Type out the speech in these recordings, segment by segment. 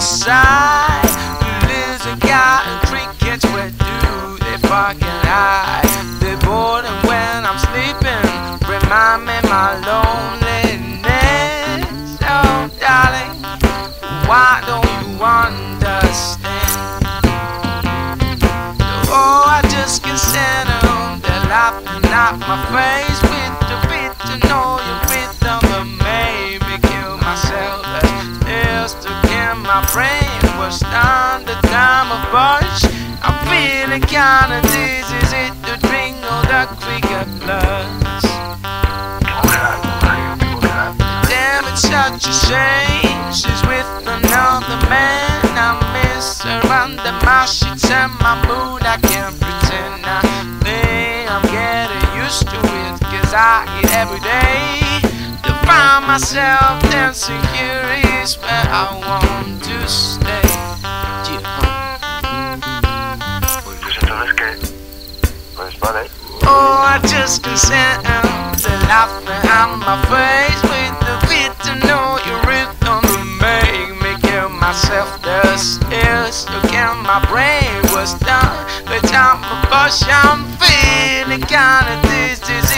side. There's a guy and crickets, where do they fucking hide? They bored and when I'm sleeping, remind me my loneliness. Oh, darling, why don't you understand? Oh, I just on the laughing out my face my brain was down the time of bush. I'm feeling kinda dizzy. Is it the drink or the cricket blues? Damn, it's such a shame. She's with another man. I miss her under my sheets and my mood. I can't pretend I think I'm getting used to it. Cause I eat every day find myself dancing. Here is where I want to stay. Oh, I just can't stand the laughing on my face with the beat to know your rhythm to make me kill myself. The stairs again, my brain was done. The time of bush, I'm feeling kinda dizzy.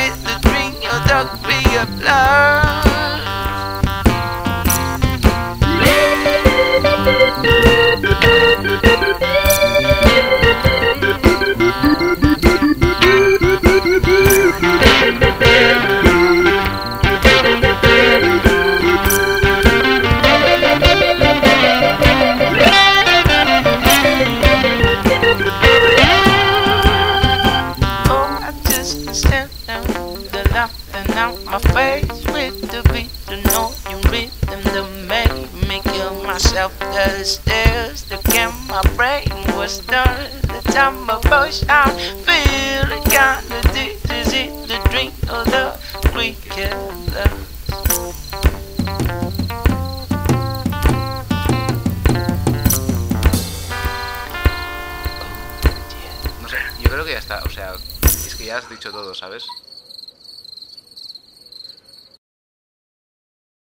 The laughing out my face with the beat to know you rhythm that made me kill myself. The stairs, the game, my brain was done. The time of bush, I'm feeling kinda dizzy. The drink or the weekend love. Yo creo que ya está. O sea, que ya has dicho todo, ¿sabes?